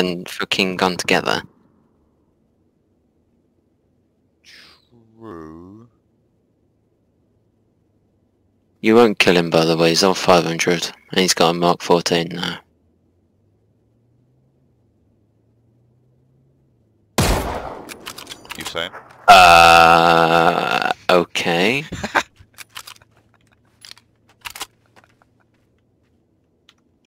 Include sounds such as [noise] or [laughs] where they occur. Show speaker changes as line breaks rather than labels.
and fucking gone together.
True.
You won't kill him, by the way. He's on 500, and he's got a Mark 14 now.
You saying?
Uh, okay. [laughs]